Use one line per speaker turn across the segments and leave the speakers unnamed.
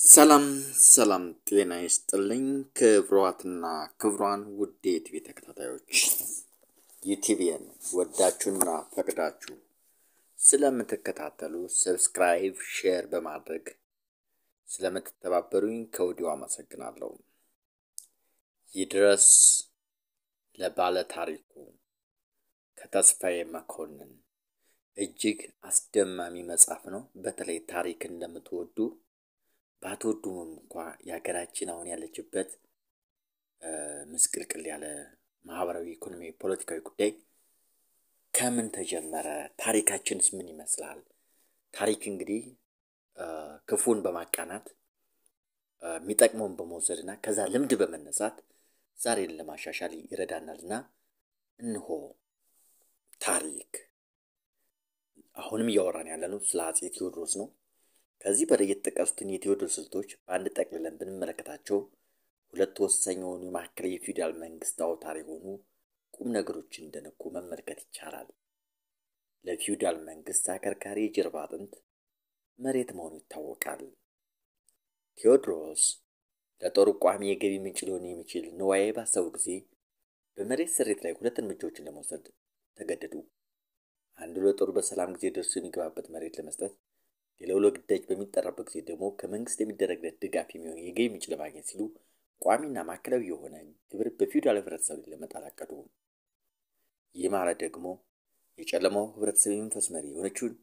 ሰላም ሰላም ጤና ይስጥልኝ ክብሯትና ክብሯን ውድ የቲቪ ተከታታዮች ዩቲቪን ወዳችሁና ፈቅዳችሁ ስለምትከታተሉ subscribe፣ share በማድረግ ስለምትተባበሩኝ ከወዲሁ አመሰግናለሁ። ይድረስ ለባለ ታሪኩ ከተስፋዬ መኮንን እጅግ አስደማሚ መጽሐፍ ነው። በተለይ ታሪክ እንደምትወዱ ባትወዱም እንኳ የሀገራችን አሁን ያለችበት ምስቅልቅል ያለ ማህበራዊ፣ ኢኮኖሚያዊ፣ ፖለቲካዊ ጉዳይ ከምን ተጀመረ? ታሪካችንስ ምን ይመስላል? ታሪክ እንግዲህ ክፉን በማቃናት የሚጠቅመውን በመውሰድ እና ከዛ ልምድ በመነሳት ዛሬን ለማሻሻል ይረዳናል እና እንሆ ታሪክ አሁንም እያወራን ያለ ነው ስለ አፄ ቴዎድሮስ ነው። ከዚህ በላይ የተጠቀሱትን የቴዎድሮስ ስልቶች በአንድ ጠቅልለን ብንመለከታቸው ሁለት ወሳኝ የሆኑ የማዕከላዊ የፊውዳል መንግስት አውታር የሆኑ ቁም ነገሮችን እንደነኩ መመልከት ይቻላል። ለፊውዳል መንግስት አከርካሪ የጀርባ አጥንት መሬት መሆኑ ይታወቃል። ቴዎድሮስ ለጦሩ ቋሚ የገቢ ምንጭ ሊሆን የሚችል ንዋዬ ባሰቡ ጊዜ በመሬት ስሬት ላይ ሁለት እርምጃዎችን ለመውሰድ ተገደዱ። አንዱ ለጦሩ በሰላም ጊዜ ደርሶ የሚገባበት መሬት ለመስጠት ሌላው ለግዳጅ በሚጠራበት ጊዜ ደግሞ ከመንግስት የሚደረግለት ድጋፍ የሚሆን የገቢ ምንጭ ለማግኘት ሲሉ ቋሚና ማዕከላዊ የሆነ ግብር በፊውዳል ህብረተሰብ ለመጣል አቀዱ። ይህ ማለት ደግሞ የጨለማው ህብረተሰብ የመንፈስ መሪ የሆነችውን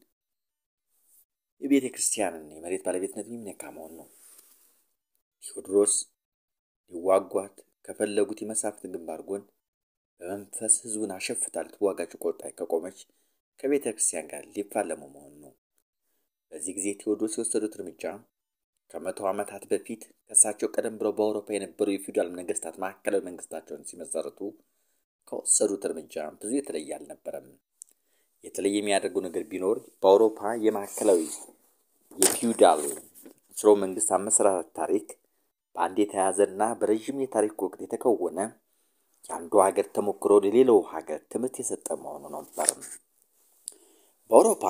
የቤተ ክርስቲያንን የመሬት ባለቤትነት የሚነካ መሆን ነው። ቴዎድሮስ ሊዋጓት ከፈለጉት የመሳፍንት ግንባር ጎን በመንፈስ ህዝቡን አሸፍታ ልትዋጋቸው ቆርጣ ከቆመች ከቤተ ክርስቲያን ጋር ሊፋለሙ መሆን ነው። በዚህ ጊዜ ቴዎድሮስ የወሰዱት እርምጃ ከመቶ ዓመታት በፊት ከእሳቸው ቀደም ብለው በአውሮፓ የነበሩ የፊውዳል ነገስታት ማዕከላዊ መንግስታቸውን ሲመሰርቱ ከወሰዱት እርምጃ ብዙ የተለየ አልነበረም። የተለየ የሚያደርገው ነገር ቢኖር በአውሮፓ የማዕከላዊ የፊውዳል ስርወ መንግስት አመሰራረት ታሪክ በአንድ የተያዘና በረዥም የታሪክ ወቅት የተከወነ የአንዱ ሀገር ተሞክሮ ለሌላው ሀገር ትምህርት የሰጠ መሆኑ ነበር። በአውሮፓ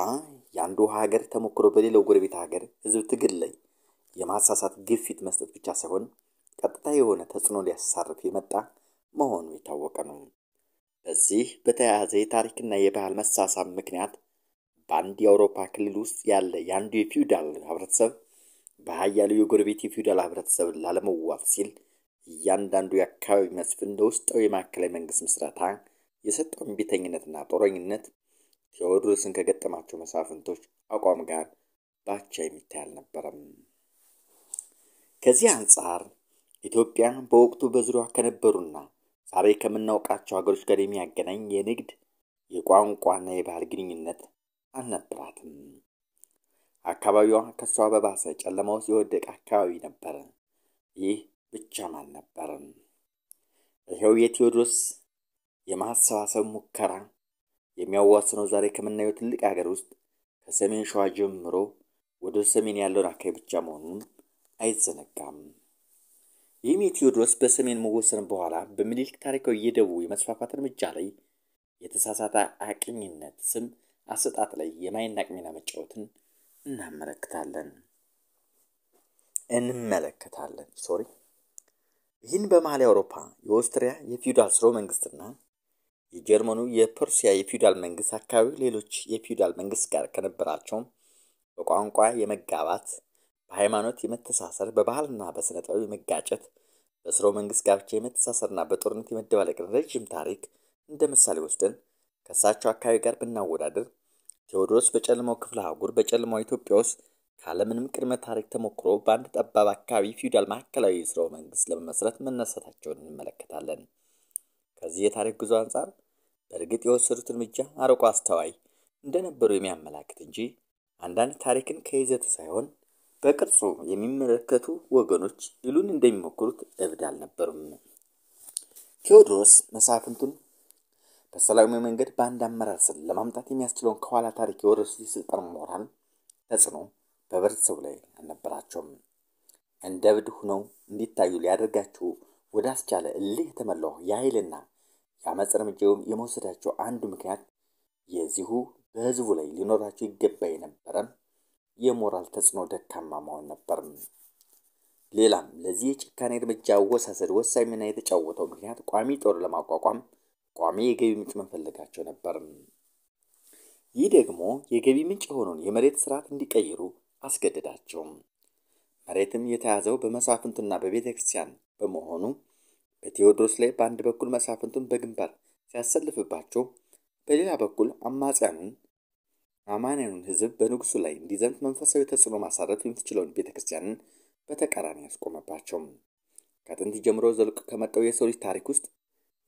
የአንዱ ሀገር ተሞክሮ በሌላው ጎረቤት ሀገር ህዝብ ትግል ላይ የማሳሳት ግፊት መስጠት ብቻ ሳይሆን ቀጥታ የሆነ ተጽዕኖ ሊያሳርፍ የመጣ መሆኑ የታወቀ ነው። በዚህ በተያያዘ የታሪክና የባህል መሳሳብ ምክንያት በአንድ የአውሮፓ ክልል ውስጥ ያለ የአንዱ የፊውዳል ህብረተሰብ በሀያሉ የጎረቤት የፊውዳል ህብረተሰብ ላለመዋፍ ሲል እያንዳንዱ የአካባቢ መስፍን እንደ ውስጣዊ የማዕከላዊ መንግስት ምስረታ የሰጠው እምቢተኝነትና ጦረኝነት ቴዎድሮስን ከገጠማቸው መሳፍንቶች አቋም ጋር ባቻ የሚታይ አልነበረም። ከዚህ አንጻር ኢትዮጵያ በወቅቱ በዙሪያዋ ከነበሩና ዛሬ ከምናውቃቸው ሀገሮች ጋር የሚያገናኝ የንግድ የቋንቋና የባህል ግንኙነት አልነበራትም። አካባቢዋ ከሷ በባሰ ጨለማ ውስጥ የወደቀ አካባቢ ነበረ። ይህ ብቻም አልነበረም። ይኸው የቴዎድሮስ የማሰባሰብ ሙከራ የሚያዋስነው ዛሬ ከምናየው ትልቅ ሀገር ውስጥ ከሰሜን ሸዋ ጀምሮ ወደ ሰሜን ያለውን አካባቢ ብቻ መሆኑን አይዘነጋም። ይህም የቴዎድሮስ በሰሜን መወሰን በኋላ በምኒልክ ታሪካዊ የደቡብ የመስፋፋት እርምጃ ላይ የተሳሳተ አቅኝነት ስም አሰጣጥ ላይ የማይናቅ ሚና መጫወትን እናመለክታለን። እንመለከታለን። ሶሪ። ይህን በመሀል አውሮፓ የኦስትሪያ የፊውዳል ስርወ መንግስትና የጀርመኑ የፐርሲያ የፊውዳል መንግስት አካባቢ ሌሎች የፊውዳል መንግስት ጋር ከነበራቸው በቋንቋ የመጋባት በሃይማኖት የመተሳሰር በባህልና በስነ ጥበብ የመጋጨት በስርወ መንግስት ጋብቻ የመተሳሰርና በጦርነት የመደባለቅን ረዥም ታሪክ እንደ ምሳሌ ወስደን ከእሳቸው አካባቢ ጋር ብናወዳደር ቴዎድሮስ በጨለማው ክፍለ አህጉር በጨለማው ኢትዮጵያ ውስጥ ካለምንም ቅድመ ታሪክ ተሞክሮ በአንድ ጠባብ አካባቢ ፊውዳል ማዕከላዊ ስርወ መንግስት ለመመስረት መነሳታቸውን እንመለከታለን። ከዚህ የታሪክ ጉዞ አንጻር በእርግጥ የወሰዱት እርምጃ አርቆ አስተዋይ እንደነበሩ የሚያመላክት እንጂ አንዳንድ ታሪክን ከይዘቱ ሳይሆን በቅርጹ የሚመለከቱ ወገኖች ሊሉን እንደሚሞክሩት እብድ አልነበሩም። ቴዎድሮስ መሳፍንቱን በሰላማዊ መንገድ በአንድ አመራር ስር ለማምጣት የሚያስችለውን ከኋላ ታሪክ የወረሱት የስልጣን ሞራል ተጽዕኖ በህብረተሰቡ ላይ አልነበራቸውም። እንደ እብድ ሁነው እንዲታዩ ሊያደርጋቸው ወደ አስቻለ እልህ የተሞላው የኃይልና የአመፅ እርምጃ የመውሰዳቸው አንዱ ምክንያት የዚሁ በህዝቡ ላይ ሊኖራቸው ይገባ የነበረ የሞራል ተጽዕኖ ደካማ መሆን ነበር። ሌላም ለዚህ የጭካኔ እርምጃ አወሳሰድ ወሳኝ ሚና የተጫወተው ምክንያት ቋሚ ጦር ለማቋቋም ቋሚ የገቢ ምንጭ መፈለጋቸው ነበር። ይህ ደግሞ የገቢ ምንጭ የሆነውን የመሬት ስርዓት እንዲቀይሩ አስገደዳቸው። መሬትም የተያዘው በመሳፍንቱና በቤተ ክርስቲያን በመሆኑ በቴዎድሮስ ላይ በአንድ በኩል መሳፍንቱን በግንባር ሲያሰልፍባቸው፣ በሌላ በኩል አማጽያኑን አማንያኑን ሕዝብ በንጉሱ ላይ እንዲዘምት መንፈሳዊ ተጽዕኖ ማሳረፍ የምትችለውን ቤተ ክርስቲያንን በተቃራኒ ያስቆመባቸው። ከጥንት ጀምሮ ዘልቆ ከመጣው የሰው ልጅ ታሪክ ውስጥ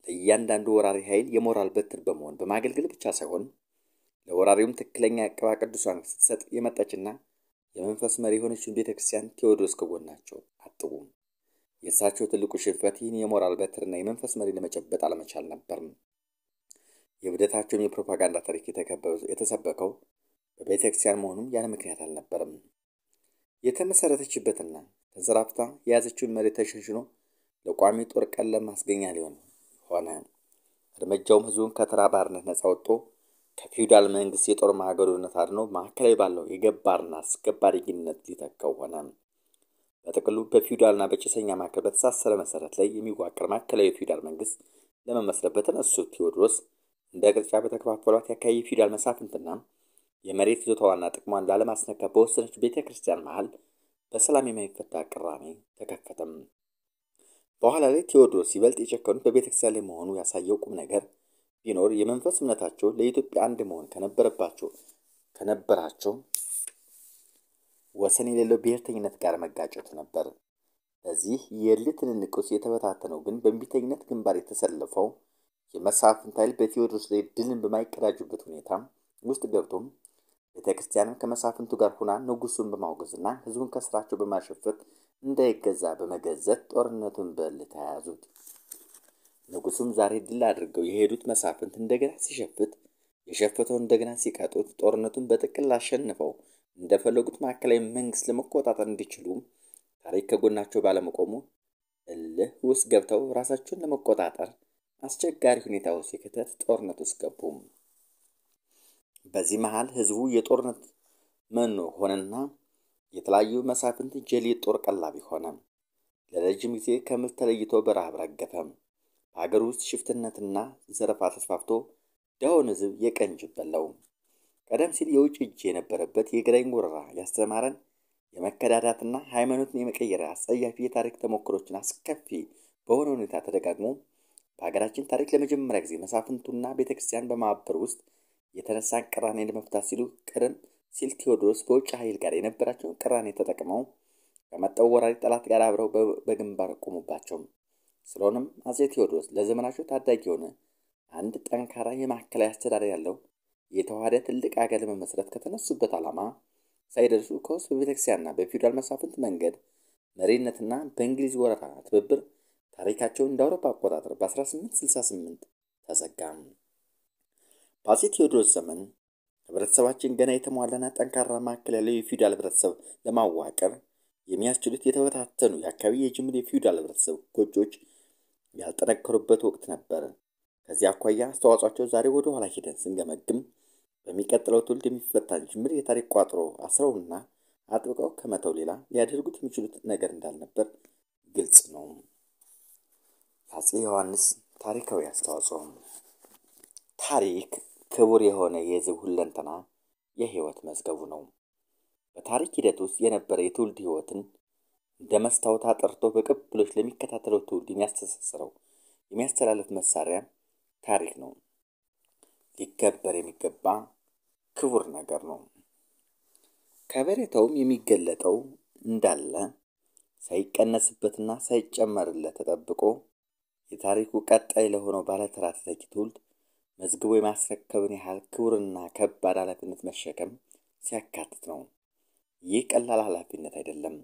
ለእያንዳንዱ ወራሪ ኃይል የሞራል በትር በመሆን በማገልገል ብቻ ሳይሆን ለወራሪውም ትክክለኛ የአቀባ ቅዱሳን ስትሰጥ የመጣችና የመንፈስ መሪ የሆነችን ቤተ ክርስቲያን ቴዎድሮስ ከጎናቸው አጥቡም። የእሳቸው ትልቁ ሽንፈት ይህን የሞራል በትርና የመንፈስ መሪ ለመጨበጥ አለመቻል ነበር። የብደታቸውን የፕሮፓጋንዳ ታሪክ የተሰበከው በቤተ ክርስቲያን መሆኑም ያለ ምክንያት አልነበረም። የተመሰረተችበትና ተንሰራፍታ የያዘችውን መሬት ተሸንሽኖ ለቋሚ ጦር ቀለብ ማስገኛ ሊሆን ሆነ። እርምጃውም ህዝቡን ከተራ ባርነት ነጻ ወጥቶ ከፊውዳል መንግስት የጦር ማገዶነት አድኖ ማዕከላዊ ባለው የገባርና አስገባሪ ግንኙነት ሊተካው ሆነ። በጥቅሉ በፊውዳልና በጭሰኛ መካከል በተሳሰረ መሰረት ላይ የሚዋቀር ማዕከላዊ የፊውዳል መንግስት ለመመስረት በተነሱት ቴዎድሮስ እንደ ቅርጫ በተከፋፈሏት የአካባቢ ፊውዳል መሳፍንትና የመሬት ይዞታዋና ጥቅሟን ላለማስነካት በወሰነች ቤተ ክርስቲያን መሀል በሰላም የማይፈታ ቅራኔ ተከፈተም። በኋላ ላይ ቴዎድሮስ ይበልጥ የጨከኑት በቤተ ክርስቲያን ላይ መሆኑ ያሳየው ቁም ነገር ቢኖር የመንፈስ እምነታቸው ለኢትዮጵያ አንድ መሆን ከነበረባቸው ከነበራቸው ወሰን የሌለው ብሔርተኝነት ጋር መጋጨቱ ነበር። በዚህ የእልህ ትንንቅ የተበታተነው ግን በእምቢተኝነት ግንባር የተሰለፈው የመሳፍንት ኃይል በቴዎድሮስ ላይ ድልን በማይቀዳጁበት ሁኔታ ውስጥ ገብቶም ቤተ ክርስቲያንም ከመሳፍንቱ ጋር ሁና ንጉሱን በማውገዝና ህዝቡን ከስራቸው በማሸፈት እንዳይገዛ በመገዘት ጦርነቱን በእልህ ተያያዙት። ንጉሱም ዛሬ ድል አድርገው የሄዱት መሳፍንት እንደገና ሲሸፍት የሸፈተው እንደገና ሲቀጡት ጦርነቱን በጥቅል አሸንፈው እንደፈለጉት ማዕከላዊ መንግስት ለመቆጣጠር እንዲችሉ ታሪክ ከጎናቸው ባለመቆሙ እልህ ውስጥ ገብተው ራሳቸውን ለመቆጣጠር አስቸጋሪ ሁኔታ ውስጥ የክተት ጦርነት ውስጥ ገቡ። በዚህ መሃል ህዝቡ የጦርነት መኖ ሆነና የተለያዩ መሳፍንት ጀሌ ጦር ቀላቢ ሆነ። ለረጅም ጊዜ ከምርት ተለይቶ በረሃብ ረገፈ። በሀገር ውስጥ ሽፍትነትና ዘረፋ ተስፋፍቶ ደሆን ህዝብ የቀን ጅብ በላው። ቀደም ሲል የውጭ እጅ የነበረበት የግራኝ ወረራ ያስተማረን የመከዳዳትና ሃይማኖትን የመቀየር አስጸያፊ የታሪክ ተሞክሮችን አስከፊ በሆነ ሁኔታ ተደጋግሞ በሀገራችን ታሪክ ለመጀመሪያ ጊዜ መሳፍንቱና ቤተ ክርስቲያን በማበር ውስጥ የተነሳን ቅራኔ ለመፍታት ሲሉ ቀደም ሲል ቴዎድሮስ በውጭ ኃይል ጋር የነበራቸውን ቅራኔ ተጠቅመው ከመጣው ወራሪ ጠላት ጋር አብረው በግንባር ቆሙባቸው። ስለሆነም አጼ ቴዎድሮስ ለዘመናቸው ታዳጊ የሆነ አንድ ጠንካራ የማዕከላዊ አስተዳደር ያለው የተዋሃደ ትልቅ ሀገር ለመመስረት ከተነሱበት ዓላማ ሳይደርሱ ከውስጥ በቤተክርስቲያንና በፊውዳል መሳፍንት መንገድ መሪነትና በእንግሊዝ ወረራ ትብብር ታሪካቸው እንደ አውሮፓ አቆጣጠር በ1868 ተዘጋም። በአጼ ቴዎድሮስ ዘመን ህብረተሰባችን ገና የተሟላና ጠንካራ ማዕከል ያለው የፊውዳል ህብረተሰብ ለማዋቀር የሚያስችሉት የተበታተኑ የአካባቢ የጅምር የፊውዳል ህብረተሰብ ጎጆች ያልጠነከሩበት ወቅት ነበር። ከዚህ አኳያ አስተዋጽኦቸው ዛሬ ወደ ኋላ ሂደን ስንገመግም በሚቀጥለው ትውልድ የሚፈታን ጅምር የታሪክ ቋጥሮ አስረውና አጥብቀው ከመተው ሌላ ሊያደርጉት የሚችሉት ነገር እንዳልነበር ግልጽ ነው። አጼ ዮሐንስ ታሪካዊ አስተዋጽኦ። ታሪክ ክቡር የሆነ የህዝብ ሁለንተና የህይወት መዝገቡ ነው። በታሪክ ሂደት ውስጥ የነበረ የትውልድ ህይወትን እንደ መስታወት አጥርቶ በቅብብሎች ለሚከታተለው ትውልድ የሚያስተሳስረው የሚያስተላልፍ መሳሪያ ታሪክ ነው። ሊከበር የሚገባ ክቡር ነገር ነው። ከበሬታውም የሚገለጠው እንዳለ ሳይቀነስበትና ሳይጨመርለት ተጠብቆ የታሪኩ ቀጣይ ለሆነው ባለተራ ተተኪ ትውልድ መዝግቦ የማስረከብን ያህል ክቡርና ከባድ ኃላፊነት መሸከም ሲያካትት ነው። ይህ ቀላል ኃላፊነት አይደለም።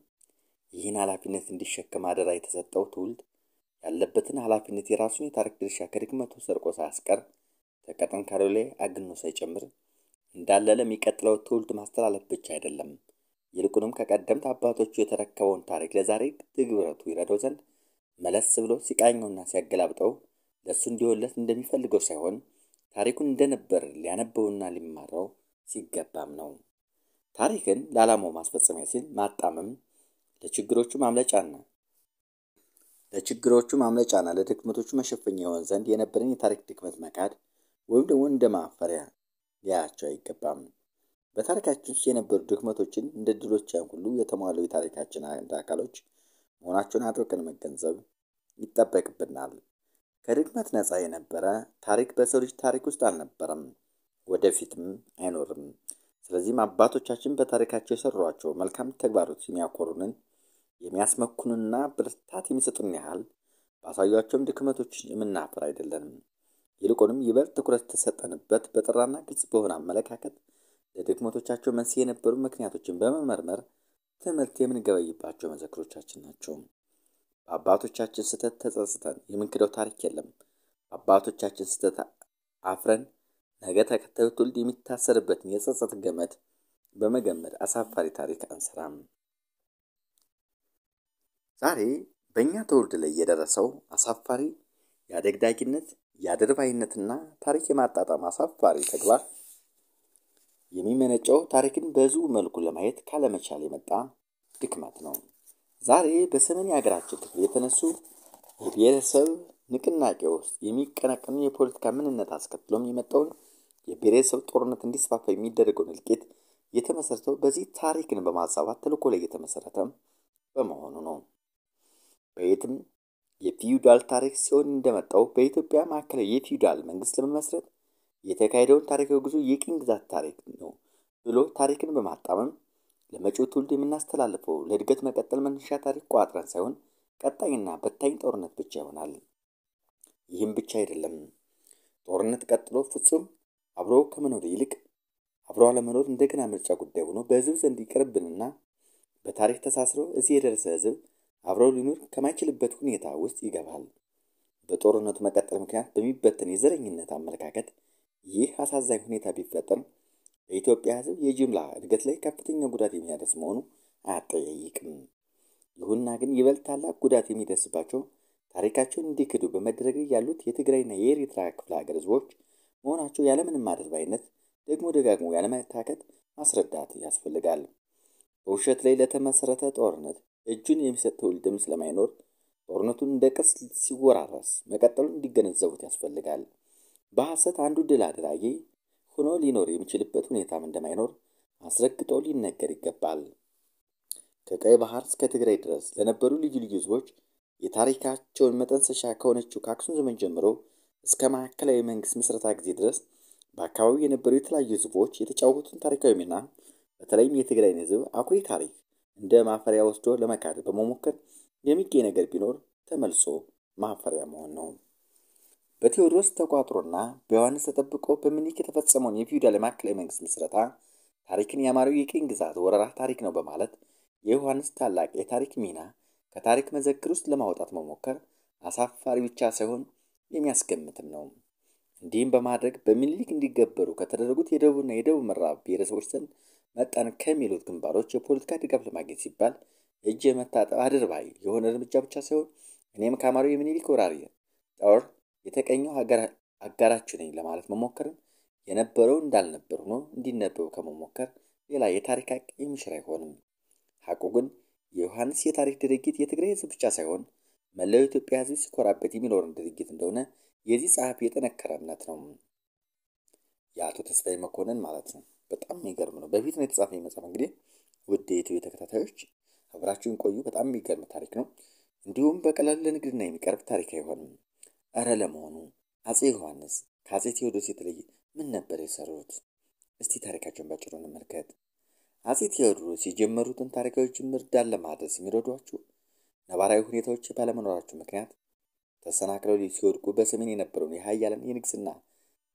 ይህን ኃላፊነት እንዲሸከም አደራ የተሰጠው ትውልድ ያለበትን ኃላፊነት የራሱን የታሪክ ድርሻ ከድክመቱ ሰርቆ ሳያስቀር ከጠንካሬው ላይ አግኖ ሳይጨምር እንዳለ ለሚቀጥለው ትውልድ ማስተላለፍ ብቻ አይደለም፣ ይልቁንም ከቀደምት አባቶቹ የተረከበውን ታሪክ ለዛሬ ትግብረቱ ይረዳው ዘንድ መለስ ብሎ ሲቃኘውና ሲያገላብጠው ለእሱ እንዲሆንለት እንደሚፈልገው ሳይሆን ታሪኩን እንደነበር ሊያነበውና ሊማራው ሲገባም ነው። ታሪክን ለዓላማው ማስፈጸሚያ ሲል ማጣመም ለችግሮቹ ማምለጫና ለችግሮቹ ማምለጫና ለድክመቶቹ መሸፈኛ ይሆን ዘንድ የነበረን የታሪክ ድክመት መካድ ወይም ደግሞ እንደ ማፈሪያ ሊያያቸው አይገባም። በታሪካችን ውስጥ የነበሩ ድክመቶችን እንደ ድሎች ሁሉ የተሟሉ የታሪካችን አንድ አካሎች መሆናቸውን አጥብቀን መገንዘብ ይጠበቅብናል። ከድክመት ነፃ የነበረ ታሪክ በሰው ልጅ ታሪክ ውስጥ አልነበረም፣ ወደፊትም አይኖርም። ስለዚህም አባቶቻችን በታሪካቸው የሰሯቸው መልካም ተግባሮች የሚያኮሩንን የሚያስመኩንና ብርታት የሚሰጡን ያህል ባሳዩቸውም ድክመቶች የምናፍር አይደለንም። ይልቁንም ይበልጥ ትኩረት ተሰጠንበት በጠራና ግልጽ በሆነ አመለካከት ለድክመቶቻቸው መንስኤ የነበሩ ምክንያቶችን በመመርመር ትምህርት የምንገበይባቸው መዘክሮቻችን ናቸው። በአባቶቻችን ስህተት ተጸጽተን የምንክደው ታሪክ የለም። በአባቶቻችን ስህተት አፍረን ነገ ተከታዩ ትውልድ የሚታሰርበትን የጸጸት ገመድ በመገመድ አሳፋሪ ታሪክ አንሰራም። ዛሬ በእኛ ትውልድ ላይ የደረሰው አሳፋሪ የአደግዳጊነት የአድርባይነትና ታሪክ የማጣጣም አሳፋሪ ተግባር የሚመነጨው ታሪክን በዚሁ መልኩ ለማየት ካለመቻል የመጣ ድክመት ነው። ዛሬ በሰሜን የሀገራችን ክፍል የተነሱ የብሔረሰብ ንቅናቄ ውስጥ የሚቀነቀኑ የፖለቲካ ምንነት አስከትሎም የመጣውን የብሔረሰብ ጦርነት እንዲስፋፋ የሚደረገውን እልቂት የተመሰረተው በዚህ ታሪክን በማዛባት ተልዕኮ ላይ የተመሰረተ በመሆኑ ነው። በየትም የፊውዳል ታሪክ ሲሆን እንደመጣው በኢትዮጵያ ማዕከላዊ የፊውዳል መንግስት ለመመስረት የተካሄደውን ታሪካዊ ጉዞ የቅኝ ግዛት ታሪክ ነው ብሎ ታሪክን በማጣመም ለመጪው ትውልድ የምናስተላልፈው ለእድገት መቀጠል መነሻ ታሪክ ቋጥረን ሳይሆን ቀጣይና በታኝ ጦርነት ብቻ ይሆናል። ይህም ብቻ አይደለም። ጦርነት ቀጥሎ ፍጹም አብሮ ከመኖር ይልቅ አብሮ አለመኖር እንደገና ምርጫ ጉዳይ ሆኖ በህዝብ ዘንድ ይቀርብንና በታሪክ ተሳስሮ እዚህ የደረሰ ህዝብ አብረው ሊኖር ከማይችልበት ሁኔታ ውስጥ ይገባል። በጦርነቱ መቀጠል ምክንያት በሚበተን የዘረኝነት አመለካከት ይህ አሳዛኝ ሁኔታ ቢፈጠር በኢትዮጵያ ህዝብ የጅምላ እድገት ላይ ከፍተኛ ጉዳት የሚያደርስ መሆኑ አያጠያይቅም። ይሁንና ግን ይበልጥ ታላቅ ጉዳት የሚደርስባቸው ታሪካቸውን እንዲክዱ በመደረግ ያሉት የትግራይና የኤርትራ ክፍለ ሀገር ህዝቦች መሆናቸው ያለምንም አድርባይነት ደግሞ ደጋግሞ ያለመታከት ማስረዳት ያስፈልጋል። በውሸት ላይ ለተመሰረተ ጦርነት እጁን የሚሰጥ ትውልድም ስለማይኖር ጦርነቱን እንደ ቅርስ ሲወራረስ መቀጠሉን እንዲገነዘቡት ያስፈልጋል። በሐሰት አንዱ ድል አድራጊ ሆኖ ሊኖር የሚችልበት ሁኔታም እንደማይኖር አስረግጦ ሊነገር ይገባል። ከቀይ ባህር እስከ ትግራይ ድረስ ለነበሩ ልዩ ልዩ ህዝቦች የታሪካቸውን መጠንሰሻ ከሆነችው ከአክሱም ዘመን ጀምሮ እስከ ማዕከላዊ መንግስት ምስረታ ጊዜ ድረስ በአካባቢው የነበሩ የተለያዩ ህዝቦች የተጫወቱትን ታሪካዊ ሚና በተለይም የትግራይን ህዝብ አኩሪ ታሪክ እንደ ማፈሪያ ወስዶ ለመካድ በመሞከር የሚገኝ ነገር ቢኖር ተመልሶ ማፈሪያ መሆን ነው። በቴዎድሮስ ተቋጥሮና በዮሐንስ ተጠብቆ በምኒልክ የተፈጸመውን የፊውዳል የማዕከላዊ መንግስት ምስረታ ታሪክን ያማረው የቅኝ ግዛት ወረራ ታሪክ ነው በማለት የዮሐንስ ታላቅ የታሪክ ሚና ከታሪክ መዘክር ውስጥ ለማውጣት መሞከር አሳፋሪ ብቻ ሳይሆን የሚያስገምትም ነው። እንዲህም በማድረግ በምኒልክ እንዲገበሩ ከተደረጉት የደቡብና የደቡብ ምዕራብ ብሔረሰቦች ዘንድ መጣን ከሚሉት ግንባሮች የፖለቲካ ድጋፍ ለማግኘት ሲባል እጅ የመታጠብ አድርባይ የሆነ እርምጃ ብቻ ሳይሆን እኔም ከአማራው የምኒልክ ወራሪ ጦር የተቀኘው አጋራችሁ ነኝ ለማለት መሞከርም የነበረው እንዳልነበር ሆኖ እንዲነበብ ከመሞከር ሌላ የታሪክ ሀቅ የሚሽር አይሆንም። ሀቁ ግን የዮሐንስ የታሪክ ድርጊት የትግራይ ህዝብ ብቻ ሳይሆን መላው የኢትዮጵያ ህዝብ ሲኮራበት የሚኖርን ድርጊት እንደሆነ የዚህ ጸሐፊ የጠነከረ እምነት ነው። የአቶ ተስፋዬ መኮንን ማለት ነው። በጣም የሚገርም ነው። በፊት ነው የተጻፈ መጽሐፍ። እንግዲህ ውድ የኢትዮ ተከታታዮች አብራችሁን ቆዩ። በጣም የሚገርም ታሪክ ነው። እንዲሁም በቀላሉ ለንግድና የሚቀርብ ታሪክ አይሆንም። እረ ለመሆኑ አጼ ዮሐንስ ከአጼ ቴዎድሮስ የተለየ ምን ነበር የሰሩት? እስቲ ታሪካቸውን ባጭሩ እንመልከት። አጼ ቴዎድሮስ የጀመሩትን ታሪካዊ ጅምር ዳር ለማድረስ የሚረዷቸው ነባራዊ ሁኔታዎች ባለመኖራቸው ምክንያት ተሰናክለው ሲወድቁ በሰሜን የነበረውን የሀያላን የንግስና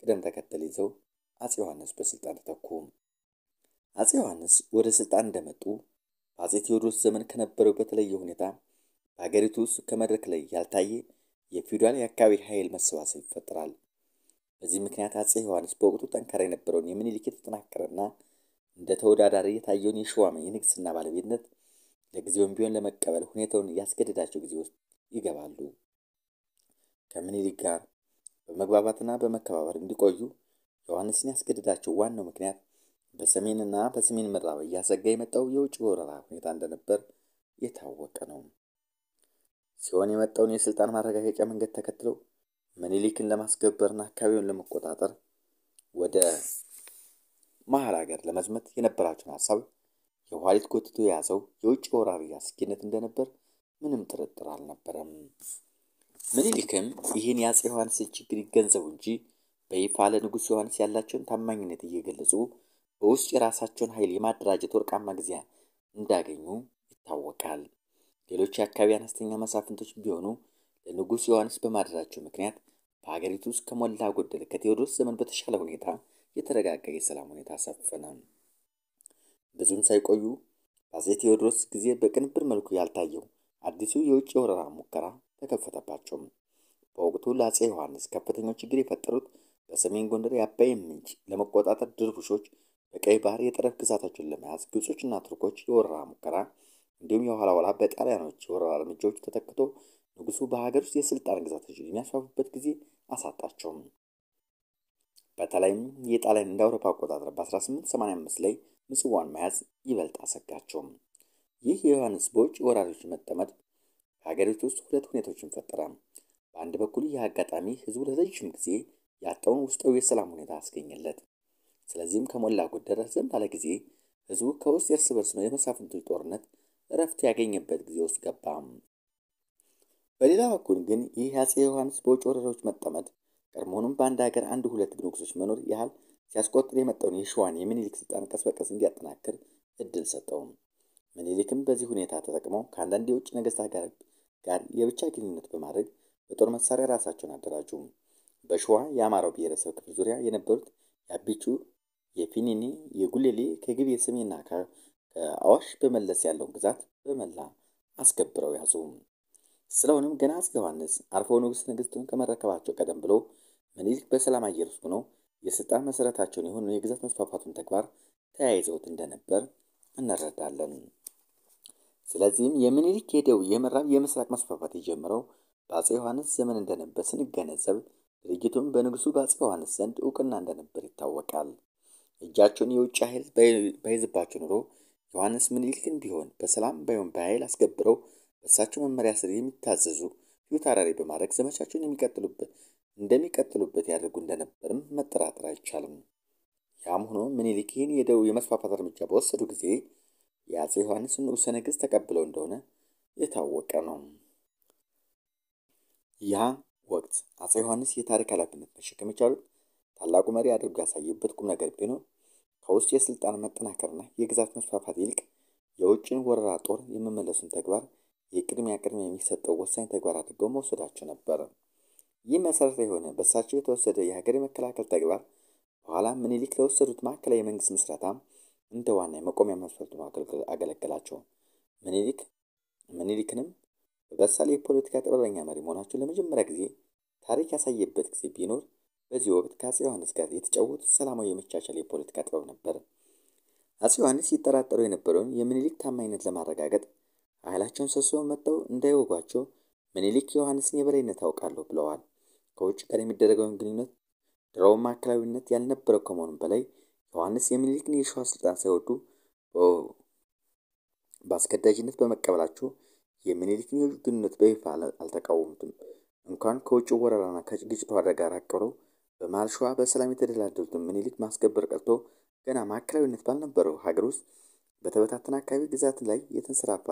ቅደም ተከተል ይዘው አጼ ዮሐንስ በስልጣን ተተኩ። አጼ ዮሐንስ ወደ ስልጣን እንደመጡ በአጼ ቴዎድሮስ ዘመን ከነበረው በተለየ ሁኔታ በሀገሪቱ ውስጥ ከመድረክ ላይ ያልታየ የፊውዳል የአካባቢ ኃይል መሰባሰብ ይፈጠራል። በዚህ ምክንያት አጼ ዮሐንስ በወቅቱ ጠንካራ የነበረውን የምኒልክ የተጠናከረና እንደ ተወዳዳሪ የታየውን የሸዋም የንግስና ባለቤትነት ለጊዜውም ቢሆን ለመቀበል ሁኔታውን ያስገድዳቸው ጊዜ ውስጥ ይገባሉ። ከምኒልክ ጋር በመግባባትና በመከባበር እንዲቆዩ ዮሐንስን ያስገድዳቸው ዋናው ምክንያት በሰሜንና በሰሜን ምዕራብ እያሰጋ የመጣው የውጭ ወረራ ሁኔታ እንደነበር የታወቀ ነው። ሲሆን የመጣውን የስልጣን ማረጋገጫ መንገድ ተከትለው ምኒልክን ለማስገበርና አካባቢውን ለመቆጣጠር ወደ መሀል ሀገር ለመዝመት የነበራቸውን ሀሳብ የኋሊት ጎትቶ የያዘው የውጭ ወራሪ አስጊነት እንደነበር ምንም ጥርጥር አልነበረም። ምኒልክም ይህን የአፄ ዮሐንስን ችግር ይገንዘቡ እንጂ በይፋ ለንጉሥ ዮሐንስ ያላቸውን ታማኝነት እየገለጹ በውስጥ የራሳቸውን ኃይል የማደራጀት ወርቃማ ጊዜ እንዳገኙ ይታወቃል። ሌሎች የአካባቢ አነስተኛ መሳፍንቶች ቢሆኑ ለንጉሥ ዮሐንስ በማደራቸው ምክንያት በሀገሪቱ ውስጥ ከሞላ ጎደል ከቴዎድሮስ ዘመን በተሻለ ሁኔታ የተረጋጋ የሰላም ሁኔታ ሰፈነ። ብዙም ሳይቆዩ በአፄ ቴዎድሮስ ጊዜ በቅንብር መልኩ ያልታየው አዲሱ የውጭ ወረራ ሙከራ ተከፈተባቸው። በወቅቱ ለአፄ ዮሐንስ ከፍተኛው ችግር የፈጠሩት በሰሜን ጎንደር የአባይን ምንጭ ለመቆጣጠር ድርቡሾች በቀይ ባህር የጠረፍ ግዛታቸውን ለመያዝ ግብጾችና ቱርኮች የወረራ ሙከራ እንዲሁም የኋላ ኋላ በጣሊያኖች የወረራ እርምጃዎች ተተክቶ ንጉሱ በሀገር ውስጥ የስልጣን ግዛቶችን የሚያስፋፉበት ጊዜ አሳጣቸውም። በተለይም የጣሊያን እንደ አውሮፓ አቆጣጠር በ1885 ላይ ምጽዋን መያዝ ይበልጥ አሰጋቸውም። ይህ የዮሐንስ ወራሪዎች መጠመድ በሀገሪቱ ውስጥ ሁለት ሁኔታዎችን ፈጠረ። በአንድ በኩል ይህ አጋጣሚ ህዝቡ ለረዥም ጊዜ ያጣውን ውስጣዊ የሰላም ሁኔታ አስገኘለት። ስለዚህም ከሞላ ጎደል ረዘም ላለ ጊዜ ህዝቡ ከውስጥ የእርስ በርስ የመሳፍንቶች ጦርነት እረፍት ያገኘበት ጊዜ ውስጥ ገባ። በሌላ በኩል ግን ይህ የአፄ ዮሐንስ በውጭ ወረራዎች መጠመድ ቀድሞውንም በአንድ ሀገር አንድ ሁለት ንጉሶች መኖር ያህል ሲያስቆጥር የመጣውን የሸዋን የሚኒሊክ ስልጣን ቀስ በቀስ እንዲያጠናክር እድል ሰጠው። ምኒልክም በዚህ ሁኔታ ተጠቅመው ከአንዳንድ የውጭ ነገስታት ጋር ጋር የብቻ ግንኙነት በማድረግ በጦር መሳሪያ ራሳቸውን አደራጁ። በሸዋ የአማራው ብሔረሰብ ክፍል ዙሪያ የነበሩት የአቢቹ፣ የፊኒኒ፣ የጉሌሌ ከግቤ ሰሜንና ከአዋሽ በመለስ ያለውን ግዛት በመላ አስገብረው ያዙ። ስለሆነም ገና አፄ ዮሐንስ አርፈው ንጉሥ ነገሥቱን ከመረከባቸው ቀደም ብሎ ምኒልክ በሰላም አየር ውስጥ ሆነው የስልጣን መሰረታቸውን የሆኑ የግዛት መስፋፋቱን ተግባር ተያይዘውት እንደነበር እንረዳለን። ስለዚህም የምኒልክ የደቡብ የምዕራብ የምስራቅ መስፋፋት የጀመረው በአፄ ዮሐንስ ዘመን እንደነበር ስንገነዘብ ድርጊቱም በንጉሱ በአፄ ዮሐንስ ዘንድ እውቅና እንደነበር ይታወቃል። እጃቸውን የውጭ ኃይል ባይዝባቸው ኑሮ ዮሐንስ ምኒልክን ቢሆን በሰላም ባይሆን በኃይል አስገብረው በእሳቸው መመሪያ ስር የሚታዘዙ ፊት በማድረግ ዘመቻቸውን የሚቀጥሉበት እንደሚቀጥሉበት ያደርጉ እንደነበርም መጠራጠር አይቻልም። ያም ሆኖ ምኒልክ ይህን የደቡብ የመስፋፋት እርምጃ በወሰዱ ጊዜ የአፄ ዮሐንስን ንጉሠ ነገሥት ተቀብለው እንደሆነ የታወቀ ነው። ያ ወቅት አፄ ዮሐንስ የታሪክ ኃላፊነት መሸከም የቻሉት ታላቁ መሪ አድርጎ ያሳየበት ቁም ነገር ቢኖር ከውስጥ የስልጣን መጠናከርና የግዛት መስፋፋት ይልቅ የውጭን ወረራ ጦር የመመለሱን ተግባር የቅድሚያ ቅድሚያ የሚሰጠው ወሳኝ ተግባር አድርገው መውሰዳቸው ነበር። ይህ መሰረታዊ የሆነ በእሳቸው የተወሰደ የሀገር የመከላከል ተግባር በኋላ ምኒልክ ለወሰዱት ማዕከላዊ የመንግስት ምስረታ እንደ ዋና የመቆሚያ መስፈርት አገለገላቸው። ምኒልክ ምኒልክንም በበሳል የፖለቲካ ጥበበኛ መሪ መሆናቸውን ለመጀመሪያ ጊዜ ታሪክ ያሳየበት ጊዜ ቢኖር በዚህ ወቅት ከአፄ ዮሐንስ ጋር የተጫወቱት ሰላማዊ የመቻቻል የፖለቲካ ጥበብ ነበር። አፄ ዮሐንስ ሲጠራጠሩ የነበረውን የምኒልክ ታማኝነት ለማረጋገጥ ኃይላቸውን ሰብስበው መጥተው እንዳይወጓቸው ምኒልክ የዮሐንስን የበላይነት አውቃለሁ ብለዋል። ከውጭ ጋር የሚደረገውን ግንኙነት ድሮውም ማዕከላዊነት ያልነበረው ከመሆኑም በላይ ዮሐንስ የሚኒልክን የሸዋ ስልጣን ሳይወዱ በአስገዳጅነት በመቀበላቸው የሚኒልክን የውጭ ግንኙነት በይፋ አልተቃወሙትም። እንኳን ከውጭ ወረራና ከግጭቱ አደጋ ራቅ ብለው በመሃል ሸዋ በሰላም የተደላደሉትን ምኒልክ ማስከበር ቀርቶ ገና ማዕከላዊነት ባልነበረው ሀገር ውስጥ በተበታተነ አካባቢ ግዛት ላይ የተንሰራፋ